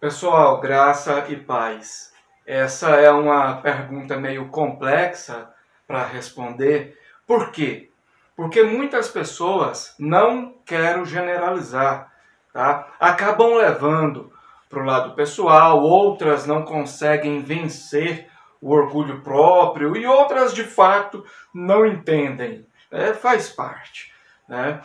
Pessoal, graça e paz. Essa é uma pergunta meio complexa para responder. Por quê? Porque muitas pessoas, não quero generalizar, tá? acabam levando para o lado pessoal, outras não conseguem vencer o orgulho próprio e outras de fato não entendem. É, faz parte. Né?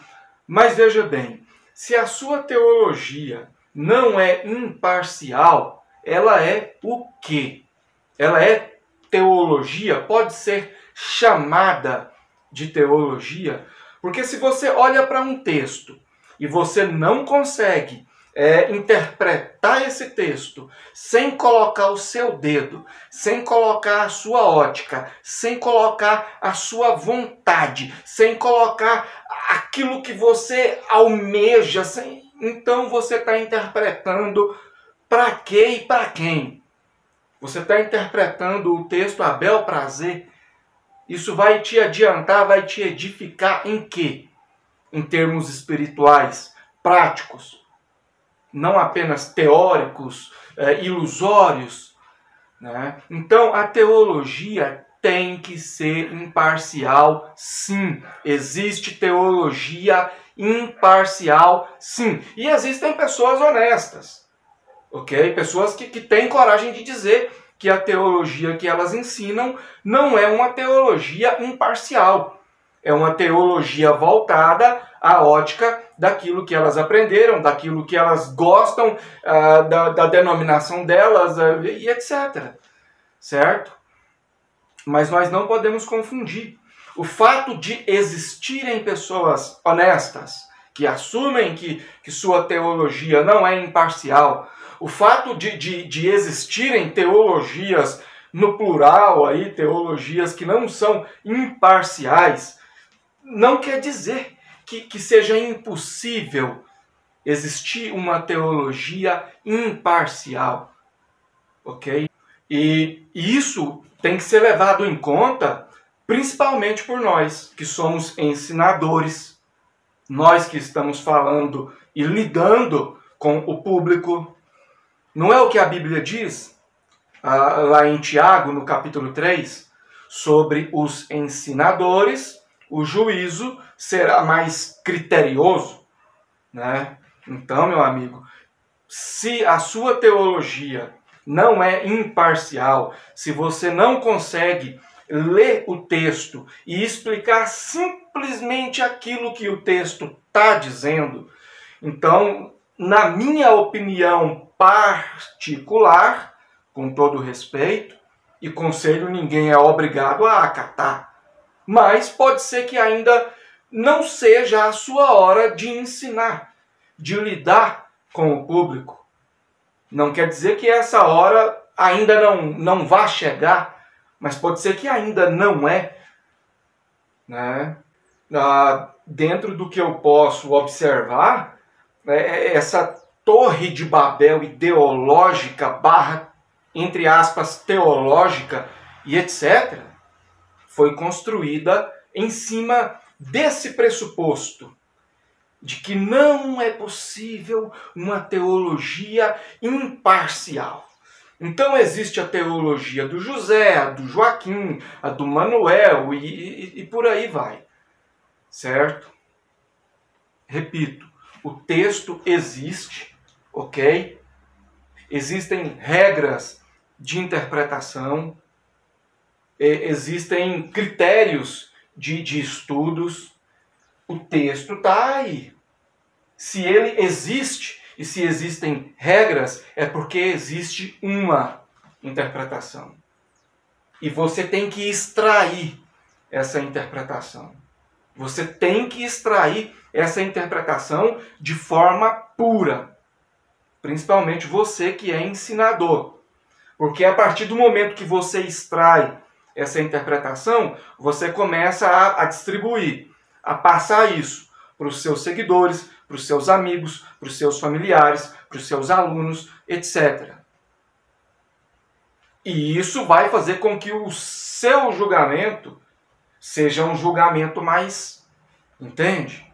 Mas veja bem, se a sua teologia não é imparcial, ela é o quê? Ela é teologia, pode ser chamada de teologia, porque se você olha para um texto e você não consegue é, interpretar esse texto sem colocar o seu dedo, sem colocar a sua ótica, sem colocar a sua vontade, sem colocar aquilo que você almeja, sem então você está interpretando para quê e para quem? Você está interpretando o texto a bel prazer. Isso vai te adiantar, vai te edificar em quê? Em termos espirituais, práticos, não apenas teóricos, é, ilusórios. Né? Então a teologia tem que ser imparcial, sim. Existe teologia imparcial, sim. E existem pessoas honestas, ok? Pessoas que, que têm coragem de dizer que a teologia que elas ensinam não é uma teologia imparcial. É uma teologia voltada à ótica daquilo que elas aprenderam, daquilo que elas gostam, uh, da, da, denominação delas uh, e etc. Certo? Mas nós não podemos confundir o fato de existirem pessoas honestas, que assumem que, que sua teologia não é imparcial, o fato de, de, de existirem teologias no plural, aí, teologias que não são imparciais, não quer dizer que, que seja impossível existir uma teologia imparcial. Ok? E isso tem que ser levado em conta principalmente por nós que somos ensinadores, nós que estamos falando e lidando com o público. Não é o que a Bíblia diz ah, lá em Tiago, no capítulo 3, sobre os ensinadores, o juízo será mais criterioso, né? Então, meu amigo, se a sua teologia não é imparcial, se você não consegue ler o texto e explicar simplesmente aquilo que o texto está dizendo, então, na minha opinião particular, com todo respeito, e conselho ninguém é obrigado a acatar, mas pode ser que ainda não seja a sua hora de ensinar, de lidar com o público. Não quer dizer que essa hora ainda não, não vá chegar, mas pode ser que ainda não é. Né? Ah, dentro do que eu posso observar, né, essa torre de Babel ideológica, barra, entre aspas, teológica e etc., foi construída em cima desse pressuposto de que não é possível uma teologia imparcial. Então existe a teologia do José, a do Joaquim, a do Manuel e, e, e por aí vai. Certo? Repito, o texto existe, ok? Existem regras de interpretação, existem critérios de, de estudos. O texto está aí. Se ele existe, e se existem regras, é porque existe uma interpretação. E você tem que extrair essa interpretação. Você tem que extrair essa interpretação de forma pura. Principalmente você que é ensinador. Porque a partir do momento que você extrai essa interpretação, você começa a, a distribuir, a passar isso para os seus seguidores, para os seus amigos, para os seus familiares, para os seus alunos, etc. E isso vai fazer com que o seu julgamento seja um julgamento mais. Entende?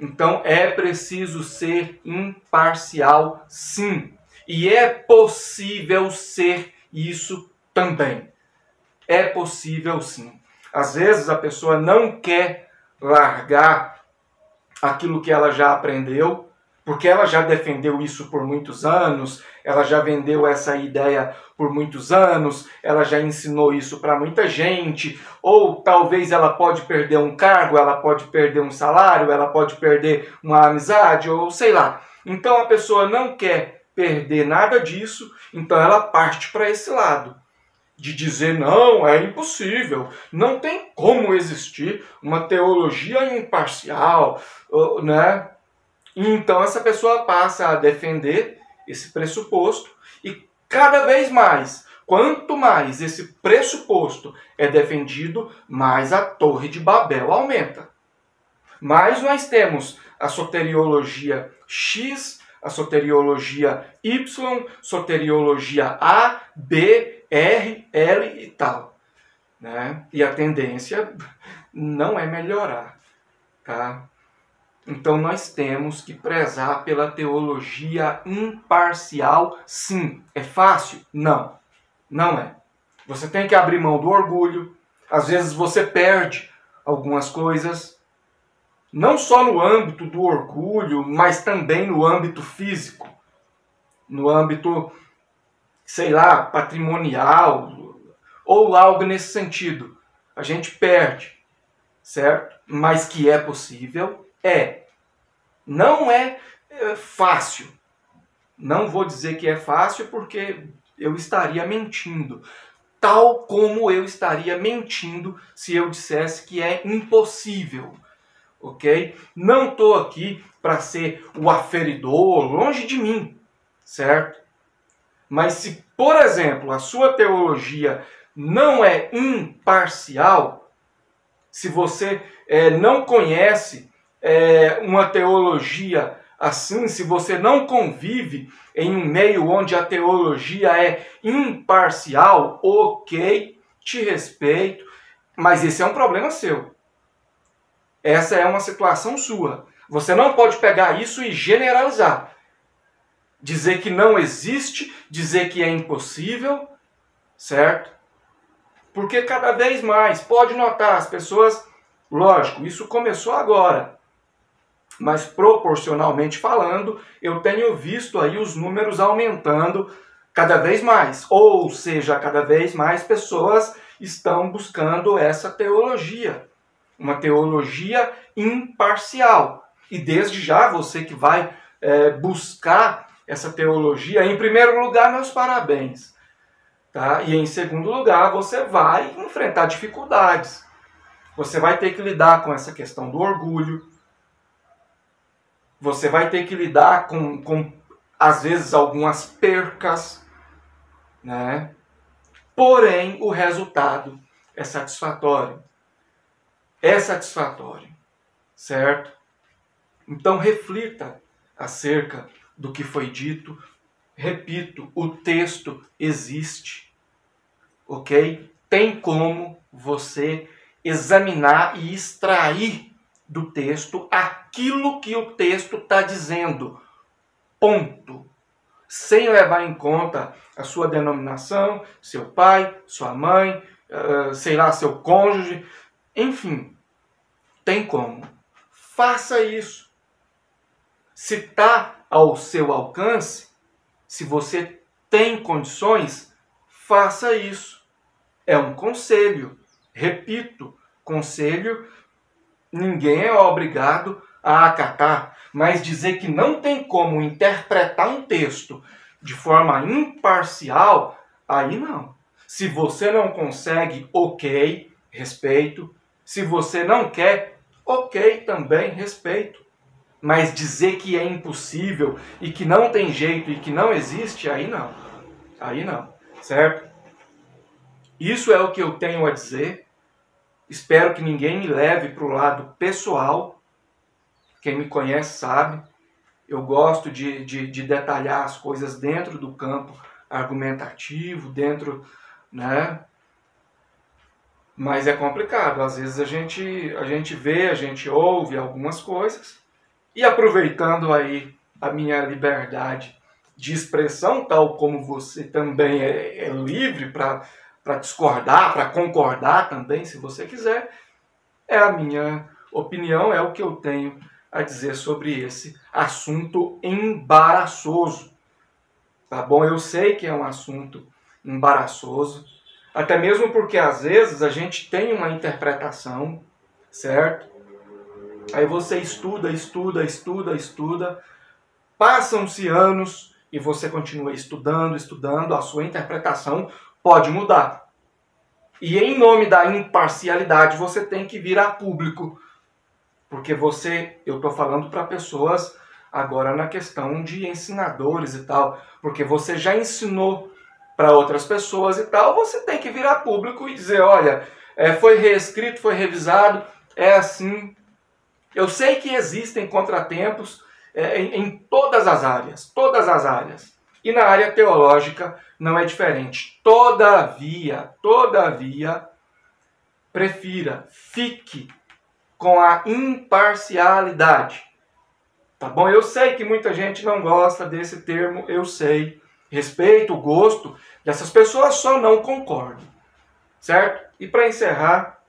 Então é preciso ser imparcial, sim. E é possível ser isso também. É possível sim. Às vezes a pessoa não quer largar aquilo que ela já aprendeu, porque ela já defendeu isso por muitos anos, ela já vendeu essa ideia por muitos anos, ela já ensinou isso para muita gente, ou talvez ela pode perder um cargo, ela pode perder um salário, ela pode perder uma amizade, ou sei lá. Então a pessoa não quer perder nada disso, então ela parte para esse lado de dizer não, é impossível, não tem como existir uma teologia imparcial, né? Então essa pessoa passa a defender esse pressuposto e cada vez mais, quanto mais esse pressuposto é defendido, mais a Torre de Babel aumenta. Mas nós temos a soteriologia X, a soteriologia Y, soteriologia A, B, R, L e tal. Né? E a tendência não é melhorar. Tá? Então nós temos que prezar pela teologia imparcial, sim. É fácil? Não. Não é. Você tem que abrir mão do orgulho. Às vezes você perde algumas coisas, não só no âmbito do orgulho, mas também no âmbito físico, no âmbito, sei lá, patrimonial, ou algo nesse sentido. A gente perde, certo? Mas que é possível, é. Não é, é fácil. Não vou dizer que é fácil porque eu estaria mentindo. Tal como eu estaria mentindo se eu dissesse que é impossível. Ok? Não estou aqui para ser o aferidor, longe de mim, certo? Mas se, por exemplo, a sua teologia não é imparcial, se você é, não conhece é, uma teologia assim, se você não convive em um meio onde a teologia é imparcial, ok, te respeito, mas esse é um problema seu. Essa é uma situação sua. Você não pode pegar isso e generalizar. Dizer que não existe, dizer que é impossível, certo? Porque cada vez mais, pode notar, as pessoas, lógico, isso começou agora mas proporcionalmente falando, eu tenho visto aí os números aumentando cada vez mais. Ou seja, cada vez mais pessoas estão buscando essa teologia, uma teologia imparcial. E desde já você que vai é, buscar essa teologia, em primeiro lugar, meus parabéns. Tá? E em segundo lugar, você vai enfrentar dificuldades. Você vai ter que lidar com essa questão do orgulho, você vai ter que lidar com, com às vezes, algumas percas, né? Porém, o resultado é satisfatório. É satisfatório, certo? Então, reflita acerca do que foi dito. Repito, o texto existe, ok? Tem como você examinar e extrair do texto aquilo que o texto está dizendo. Ponto. Sem levar em conta a sua denominação, seu pai, sua mãe, uh, sei lá, seu cônjuge, enfim. Tem como. Faça isso. Se está ao seu alcance, se você tem condições, faça isso. É um conselho. Repito, conselho ninguém é obrigado a acatar, mas dizer que não tem como interpretar um texto de forma imparcial, aí não. Se você não consegue, ok, respeito. Se você não quer, ok, também respeito. Mas dizer que é impossível e que não tem jeito e que não existe, aí não. Aí não, certo? Isso é o que eu tenho a dizer. Espero que ninguém me leve para o lado pessoal. Quem me conhece sabe. Eu gosto de, de, de detalhar as coisas dentro do campo argumentativo, dentro, né? Mas é complicado. Às vezes a gente, a gente vê, a gente ouve algumas coisas e aproveitando aí a minha liberdade de expressão, tal como você também é, é livre para discordar, para concordar também, se você quiser, é a minha opinião, é o que eu tenho a dizer sobre esse assunto embaraçoso. Tá bom? Eu sei que é um assunto embaraçoso, até mesmo porque às vezes a gente tem uma interpretação, certo? Aí você estuda, estuda, estuda, estuda, passam-se anos e você continua estudando, estudando, a sua interpretação pode mudar. E em nome da imparcialidade você tem que vir a público. Porque você, eu estou falando para pessoas agora na questão de ensinadores e tal, porque você já ensinou para outras pessoas e tal, você tem que vir a público e dizer, olha, é, foi reescrito, foi revisado, é assim. Eu sei que existem contratempos é, em, em todas as áreas, todas as áreas. E na área teológica não é diferente. Todavia, todavia, prefira, fique com a imparcialidade. Tá bom? Eu sei que muita gente não gosta desse termo, eu sei. Respeito o gosto dessas pessoas, só não concordo. Certo? E para encerrar,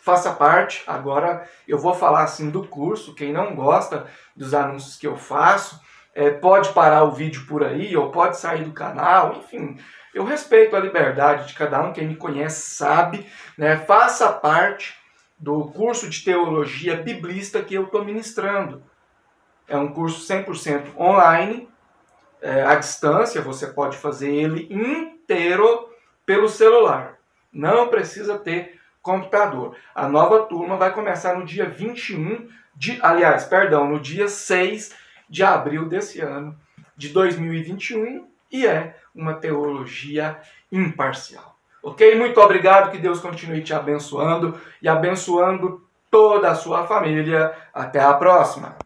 faça parte. Agora eu vou falar assim do curso. Quem não gosta dos anúncios que eu faço, é, pode parar o vídeo por aí ou pode sair do canal, enfim. Eu respeito a liberdade de cada um, quem me conhece sabe, né? Faça parte do curso de teologia biblista que eu estou ministrando. É um curso 100% online, é, à distância, você pode fazer ele inteiro pelo celular. Não precisa ter computador. A nova turma vai começar no dia 21 de, aliás, perdão, no dia 6 de abril desse ano de 2021 e é uma teologia imparcial. Ok? Muito obrigado, que Deus continue te abençoando e abençoando toda a sua família. Até a próxima!